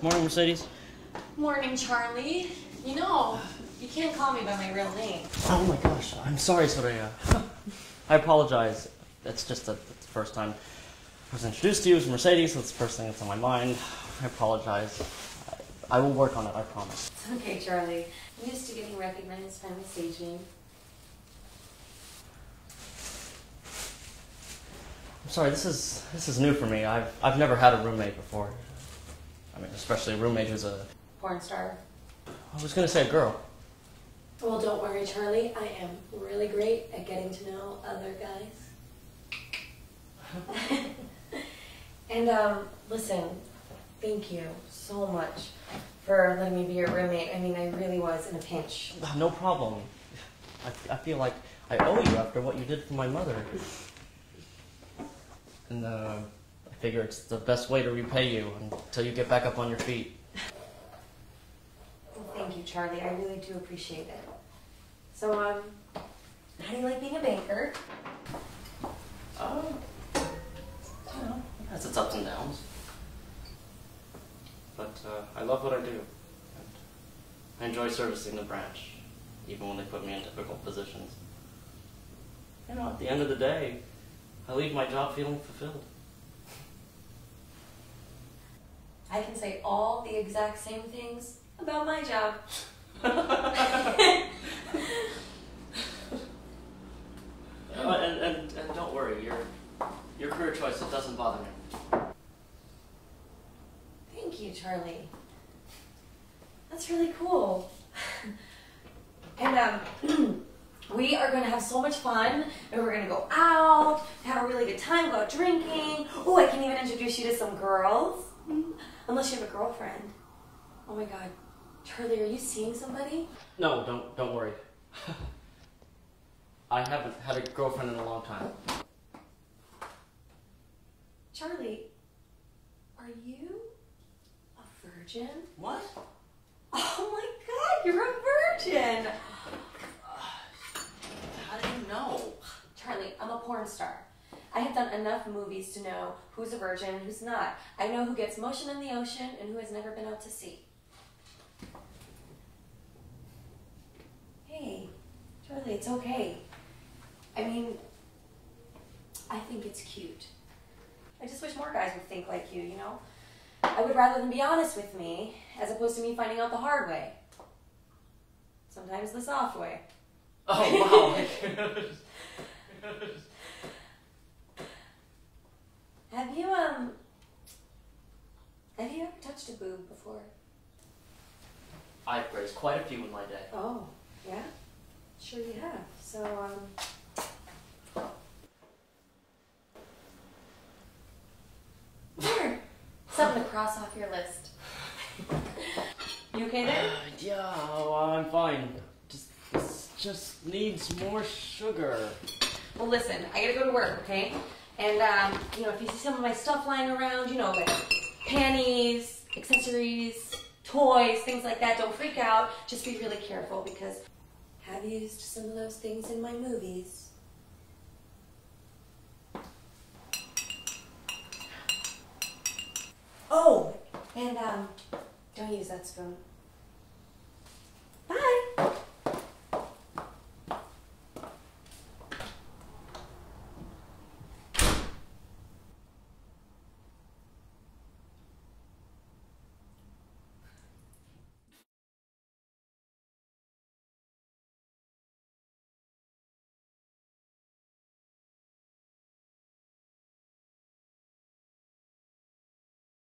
Morning, Mercedes. Morning, Charlie. You know, you can't call me by my real name. Oh my gosh, I'm sorry, Soraya. I apologize. That's just the, that's the first time I was introduced to you as Mercedes, so it's the first thing that's on my mind. I apologize. I, I will work on it, I promise. It's okay, Charlie. I'm used to getting recognized by my stage name. I'm sorry, this is this is new for me. I've I've never had a roommate before. I mean, especially a roommate who's a Porn star. I was gonna say a girl. Well, don't worry, Charlie. I am really great at getting to know other guys. and, um, listen, thank you so much for letting me be your roommate. I mean, I really was in a pinch. Ah, No problem. I, I feel like I owe you after what you did for my mother. And uh, figure it's the best way to repay you until you get back up on your feet. Well, thank you, Charlie. I really do appreciate it. So, um, how do you like being a banker? Oh, you know, it has its ups and downs. But uh, I love what I do. And I enjoy servicing the branch, even when they put me in difficult positions. You know, at the end of the day, I leave my job feeling fulfilled. I can say all the exact same things about my job. Uh, and, and, and don't worry, your, your career choice, it doesn't bother me. Thank you, Charlie. That's really cool. and um, we are going to have so much fun, and we're going to go out, have a really good time, go out drinking. Oh, I can even introduce you to some girls, unless you have a girlfriend. Oh my God, Charlie, are you seeing somebody? No, don't, don't worry. I haven't had a girlfriend in a long time. Charlie, are you a virgin? What? Oh my God, you're a virgin. How do you know? Charlie, I'm a porn star. I have done enough movies to know who's a virgin and who's not. I know who gets motion in the ocean and who has never been out to sea. Hey, Charlie, it's okay. I mean, I think it's cute. I just wish more guys would think like you, you know? I would rather them be honest with me as opposed to me finding out the hard way. Sometimes the soft way. Oh, wow. Have you um have you ever touched a boob before? I've grazed quite a few in my day. Oh, yeah? Sure you have. So um There. Something to cross off your list. You okay there? Uh, yeah, oh, I'm fine. Just, this just needs more sugar. Well listen, I gotta go to work, okay? And um, you know, if you see some of my stuff lying around, you know, like panties, accessories, toys, things like that, don't freak out. Just be really careful because I've used some of those things in my movies. Oh, and um, don't use that spoon.